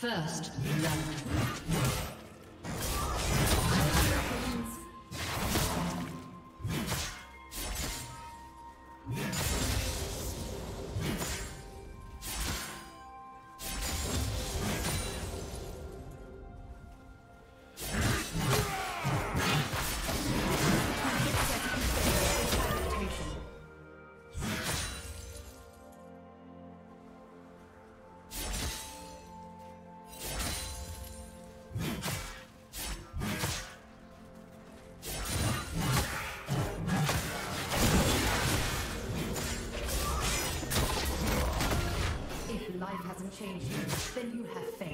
First blood. change then you have failed.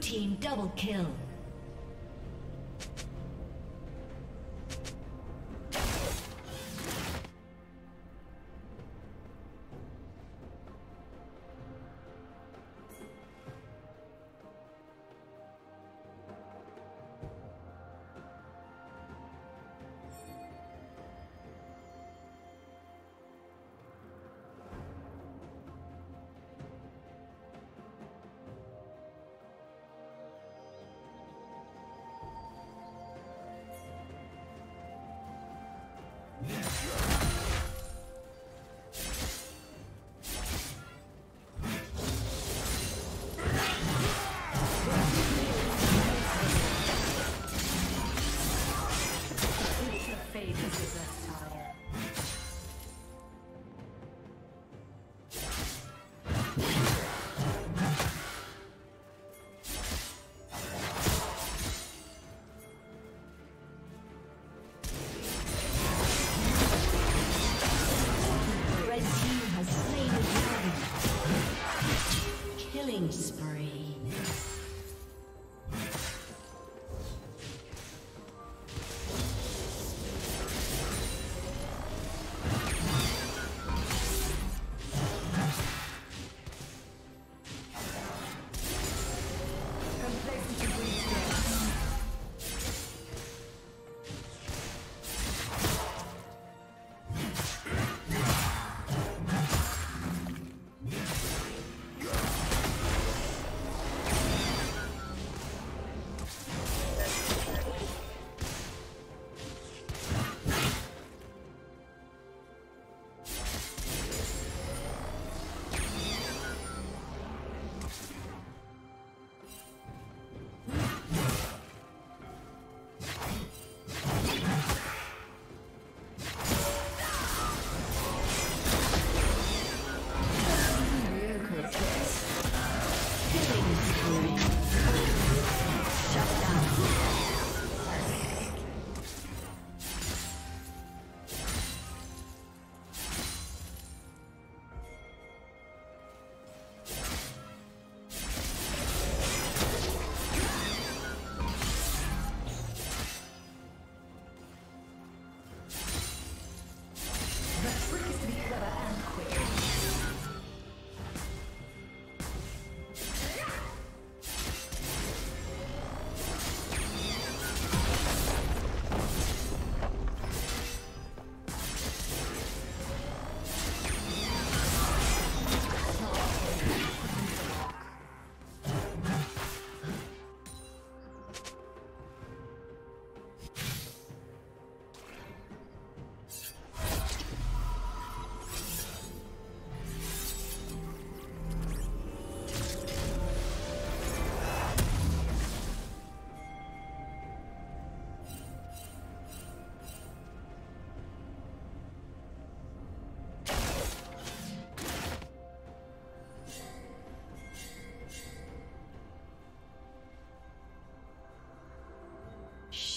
Team double kill.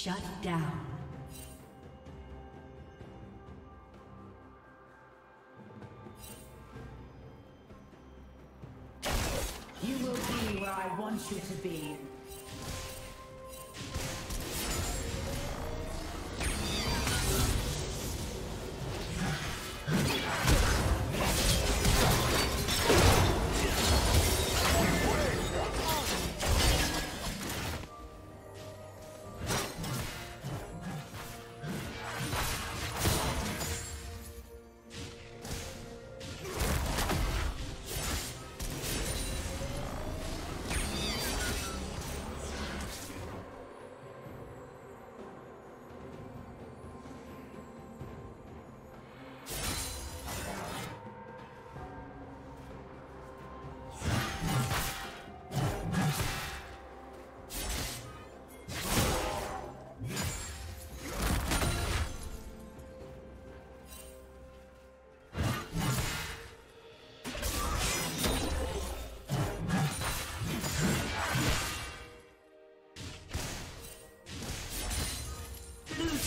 Shut down. You will be where I want you to be.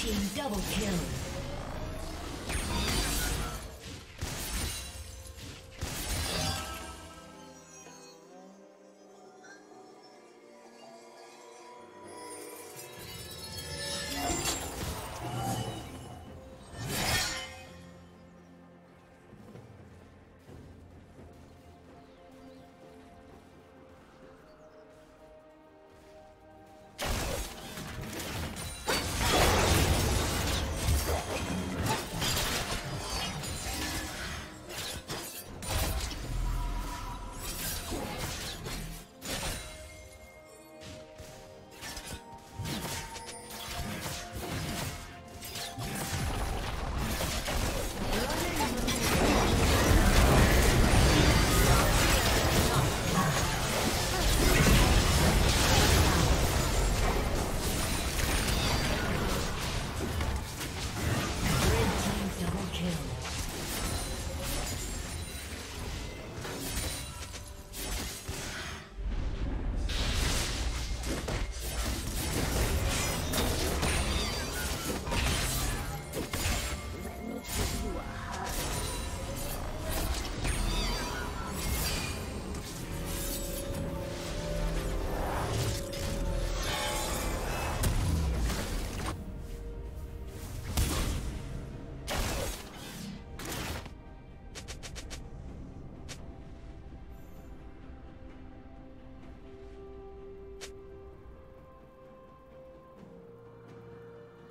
Team double kill.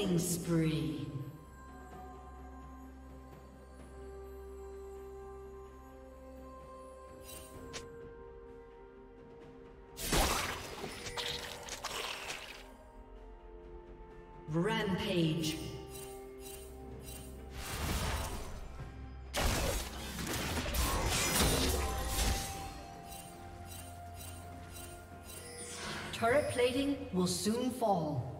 Killing spree. Rampage. Turret plating will soon fall.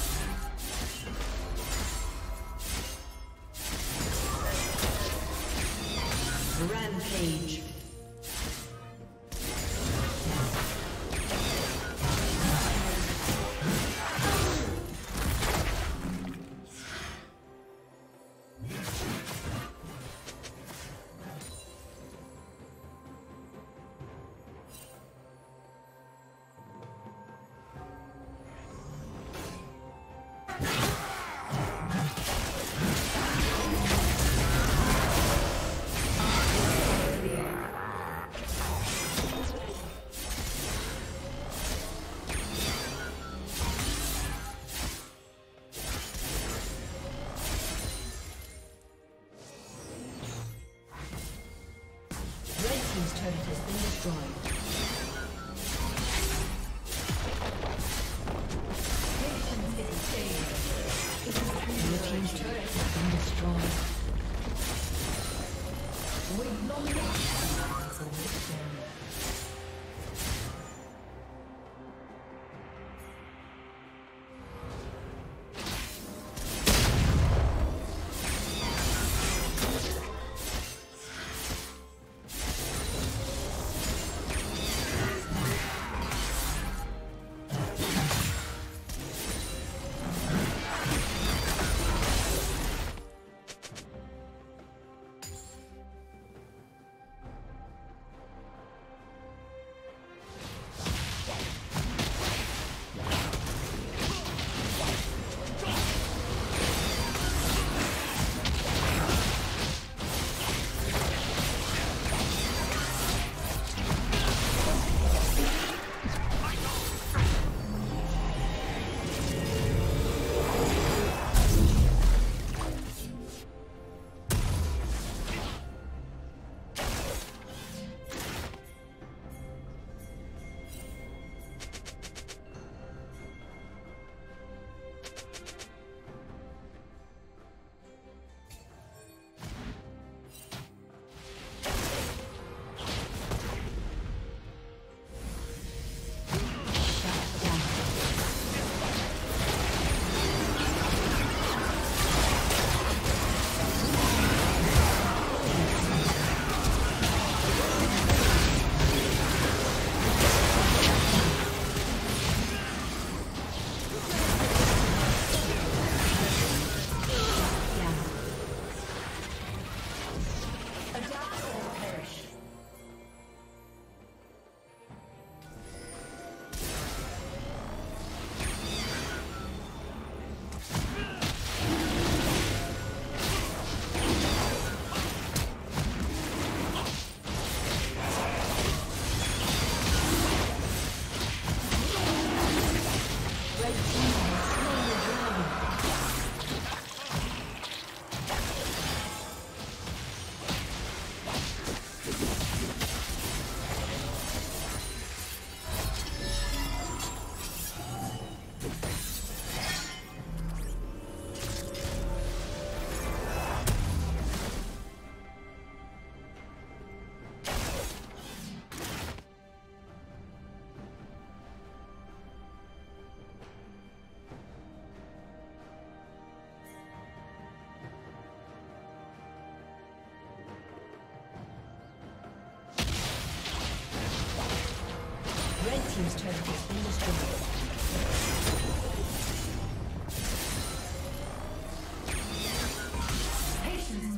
Patience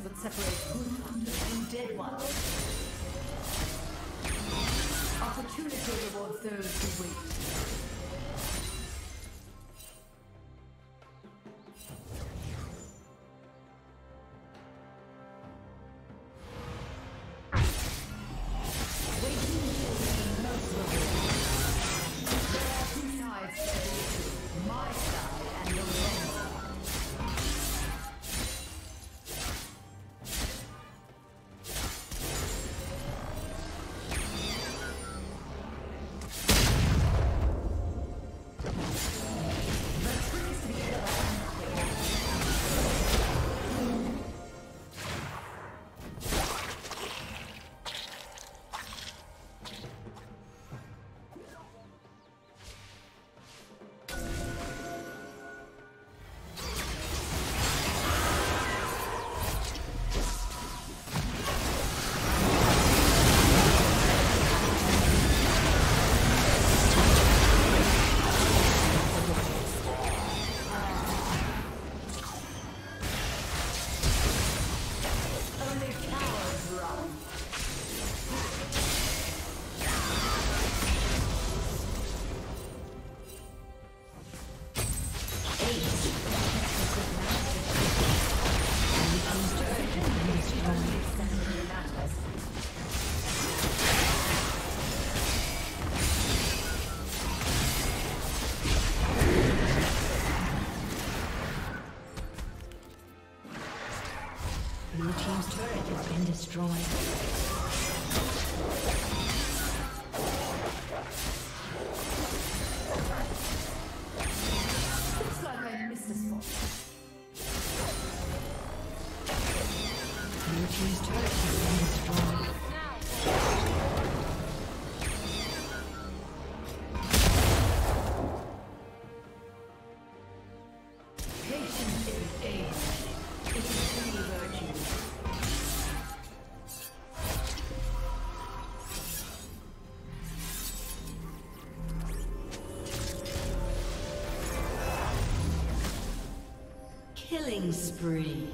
would separate good from dead ones. Opportunity rewards those who wait. spree.